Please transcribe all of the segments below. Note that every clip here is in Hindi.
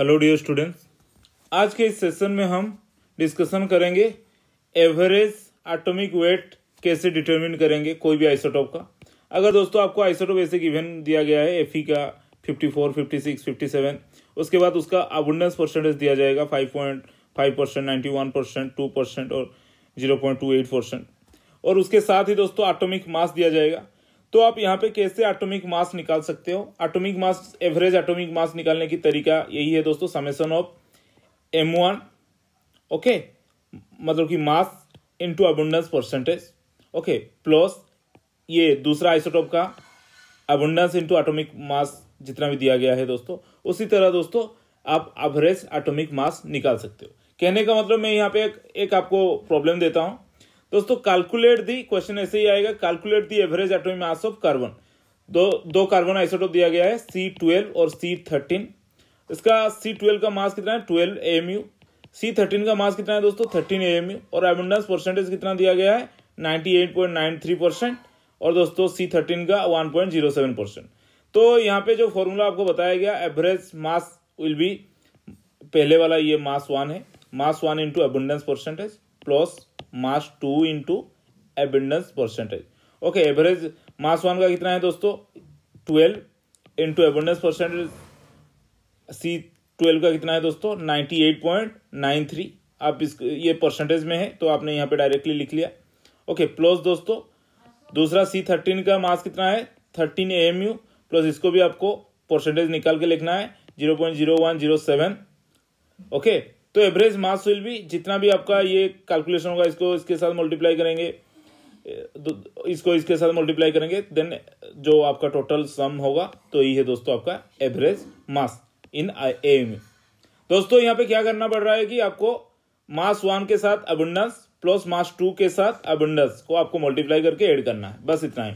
हेलो डियर स्टूडेंट्स आज के इस सेशन में हम डिस्कशन करेंगे एवरेज एटॉमिक वेट कैसे डिटरमिन करेंगे कोई भी आइसोटॉप का। अगर दोस्तों आपको आइसोटॉप ऐसे गिवन दिया गया है एफ़ का 54, 56, 57 उसके बाद उसका अबुंडेंस परसेंटेज दिया जाएगा 5.5 percent ninety one percent two percent और 0.28 परसेंट और उसके साथ ही दोस्तों एटॉमिक मास दिया जाएगा। तो आप यहाँ पे कैसे एटॉमिक मास निकाल सकते हो? Atomic mass average atomic mass निकालने की तरीका यही है दोस्तों summation of M one okay मतलब कि mass into abundance percentage okay plus ये दूसरा आइसोटॉप का अबुंडेंस इनटू एटॉमिक मास जितना भी दिया गया है दोस्तों उसी तरह दोस्तों आप एवरेज एटॉमिक मास निकाल सकते हो। कहने का मतलब मैं यहाँ पे एक, एक आपको प्रॉब्लम देता हूँ। दोस्तों कैलकुलेट दी क्वेश्चन ऐसे ही आएगा। Calculate the average atomic mass of carbon दो दो कार्बन आइसोटोप दिया गया है सी ट्वेल्व और सी थर्टीन इसका सी ट्वेल्व का मास कितना है? ट्वेल्व एम यू सी का मास कितना है दोस्तों? थर्टीन एम यू और एबंडेंस परसेंटेज कितना दिया गया है? Ninety eight point nine three percent और दोस्तों सी थर्टीन का one point zero seven percent तो यहाँ पे जो फॉर्मूला आपको बताया गया एवरेज मास विल बी पहले वाला ये मास वन है। Mass one into abundance percentage plus mass two into abundance percentage. Okay average mass one का कितना है दोस्तों? Twelve into abundance percentage. C twelve का कितना है दोस्तों? Ninety eight point nine three. आप इस, ये परसेंटेज में है तो आपने यहाँ पे डायरेक्टली लिख लिया। ओके प्लस दोस्तों, दूसरा सी थर्टीन का मास कितना है? थर्टीन एम यू प्लस इसको भी आपको परसेंटेज निकाल के लिखना है zero point zero one zero seven okay तो एवरेज मास विल भी जितना भी आपका ये कैलकुलेशन होगा, इसको इसके साथ मल्टीप्लाई करेंगे इसको इसके साथ मल्टीप्लाई करेंगे देन जो आपका टोटल सम होगा तो यही है दोस्तों आपका एवरेज मास इन एम दोस्तों, यहाँ पे क्या करना पड़ रहा है कि आपको मास वन के साथ अबंडेंस प्लस मास टू के साथ अबंडेंस को आपको मल्टीप्लाई करके ऐड करना है। बस इतना ही।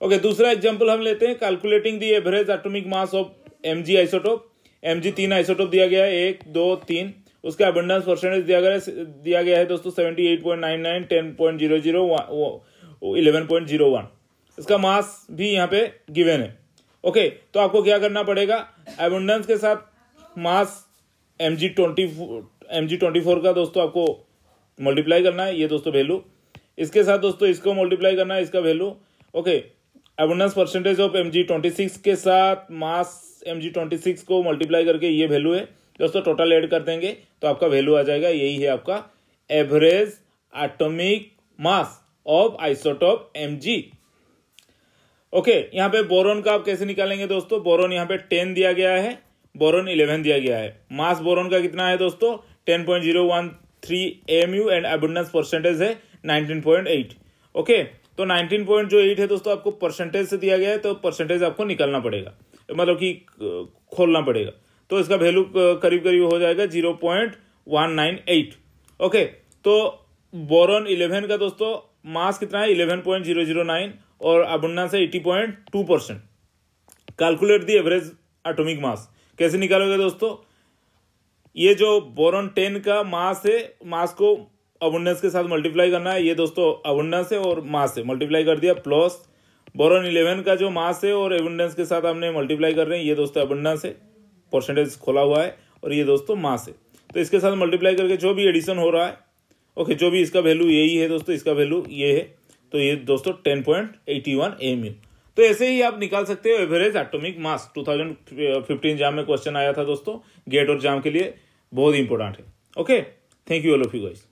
ओके दूसरा एग्ज़ाम्पल हम लेते हैं calculating the average atomic mass of M G isotope M G तीन आइसोटोप दिया गया है, एक, दो, तीन। उसका अबंडेंस परसेंटेज दिया गया दिया गया है दोस्तों seventy eight point nine nine ten point zero zero eleven point zero one इसका मास भी यहाँ पे गिवन है। ओके तो आपको क्या करना पड़ेगा? अबंडेंस के साथ mass M G twenty M G twenty four का दोस्तों आपको मल्टीप्लाई करना है, ये दोस्तों वैल्यू इसके साथ दोस्तों इसको मल्टीप्लाई करना है, इसका value okay abundance percentage of M G twenty six के साथ mass M G twenty six को मल्टीप्लाई करके ये वैल्यू है। दोस्तों टोटल ऐड कर देंगे तो आपका वैल्यू आ जाएगा, यही है आपका average atomic mass of isotope M G okay यहाँ पे बोरोन का आप कैसे निकालेंगे दोस्तों? बोरोन यहाँ पे टेन दिया गया है बोरोन इलेवन दिया गया है। मास बोरोन का कितना है दोस्तों? Ten point zero one three M U and abundance percentage है नाइनटीन पॉइंट एट ओके तो नाइनटीन पॉइंट जो एट है दोस्तों, आपको परसेंटेज से दिया गया है तो परसेंटेज आपको निकालना पड़ेगा। मतलब कि खोलना पड़ेगा। तो इसका वैल्यू करीब करीब हो जाएगा zero point one nine eight okay तो बोरन इलेवन का दोस्तों मास कितना है? Eleven point zero zero nine और अबुन्ना से eighty point two percent calculate the average atomic mass कैसे निकालोगे दोस्तों? ये जो बोरन टेन का मास है मास को अबुंडेंस के साथ मल्टीप्लाई करना है। ये दोस्तों अबुंडेंस है और मास है। मल्टीप्लाई कर दिया प्लस बोरन इलेवन का जो मास है और एबुंडेंस के साथ हमने मल्टीप्लाई कर रहे हैं, ये दोस्तों अबुंडेंस है। परसेंटेज खोला हुआ है और ये दोस्तों मास है। तो इसके साथ मल्टीप्लाई करके जो भी एडिशन हो रहा है ओके जो भी इसका वैल्यू यही है दोस्तों, इसका वैल्यू ये है। तो ये दोस्तों ten point eighty one M U तो ऐसे ही आप निकाल सकते हो एवरेज एटॉमिक मास 2015 जाम में क्वेश्चन आया था दोस्तों गेट और जाम के लिए बहुत इंपॉर्टेंट है। Okay thank you all of you guys